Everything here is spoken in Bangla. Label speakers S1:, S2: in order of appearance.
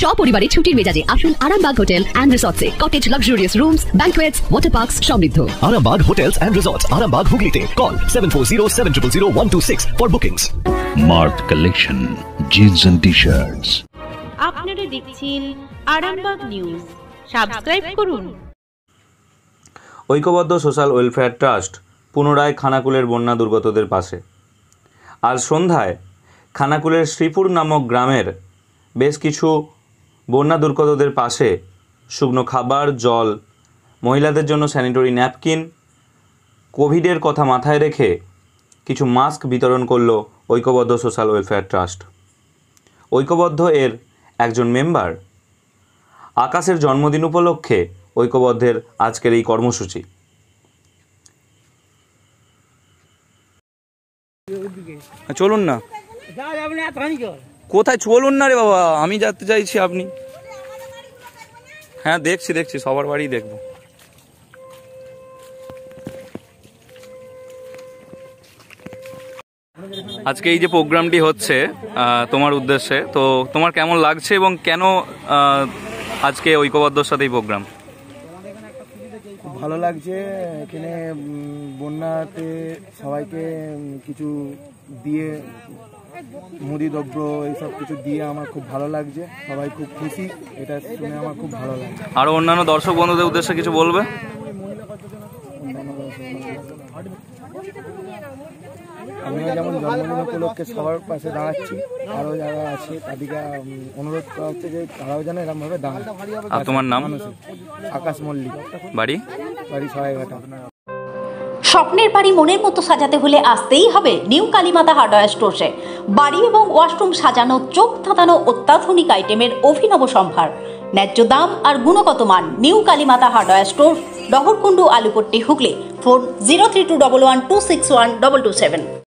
S1: সপরিবারে ছুটির মেজাজে আসুন Arambagh hotel and রিসর্টসে cottage luxurious rooms banquets water parks সমৃদ্ধ।
S2: Arambag Hotels and Resorts, Arambag Hooghly Call 740 for bookings.
S3: Marth Collection, Jeans and T-shirts.
S4: আপনারা দেখছেন আরামবাগ নিউজ সাবস্ক্রাইব করুন।
S5: ঐক্যবদ্ধ সোশ্যাল ওয়েলফেয়ার ট্রাস্ট পুনরায় খানাকুলের বন্যা দুর্গতদের পাশে। আজ সন্ধ্যায় খানাকুলের শ্রীপুর নামক গ্রামের বেশ কিছু বন্যা দুর্গতদের পাশে শুকনো খাবার জল মহিলাদের জন্য স্যানিটরি ন্যাপকিন কোভিডের কথা মাথায় রেখে কিছু মাস্ক বিতরণ করল ঐক্যবদ্ধ সোশ্যাল ওয়েলফেয়ার ট্রাস্ট। ঐক্যবদ্ধ এর একজন মেম্বার আকাশের জন্মদিন উপলক্ষে ঐক্যবদ্ধের আজকের এই কর্মসূচি।
S6: চলুন না। কোথায় চলুন না রে বাবা, আমি যেতে চাইছি আপনি। হ্যাঁ দেখছি দেখছি, সবার বাড়ি দেখব। আজকে এই যে প্রোগ্রামটি হচ্ছে তোমার উদ্দেশ্যে, তো তোমার কেমন লাগছে এবং কেন আজকে ঐক্যবদ্ধর সাথে এই প্রোগ্রাম?
S7: ভালো লাগছে, এখানে বন্যাতে সবাইকে কিছু দিয়ে, মুদি দ্রব্য, এইসব কিছু দিয়ে আমার খুব ভালো লাগছে। সবাই খুব খুশি, এটা শুনে আমার খুব ভালো লাগছে।
S6: আরও অন্যান্য দর্শক বন্ধুদের উদ্দেশ্যে কিছু বলবে?
S7: আমিও যেমন জন্মদিন উপলক্ষে সবার পাশে দাঁড়াচ্ছি আরও যারা আছে তাদেরকে অনুরোধ করা হচ্ছে যে তারাও যেন এরকমভাবে দাঁড়ায়।
S6: আর তোমার নাম?
S7: আকাশ মল্লিক।
S6: বাড়ি?
S7: বাড়ি সবাইঘাটা
S8: স্বপ্নের বাড়ি মনের মতো সাজাতে হলে আসতেই হবে নিউ কালীমাতা হার্ডওয়্যার স্টোরসে। বাড়ি এবং ওয়াশরুম সাজানো চোখ ধাঁধানো অত্যাধুনিক আইটেমের অভিনব সম্ভার। ন্যায্য দাম আর গুণগত মান new Kalimata hardware store Daharkundu Alupatti Hooghly, phone zero three two double one two six one double two seven.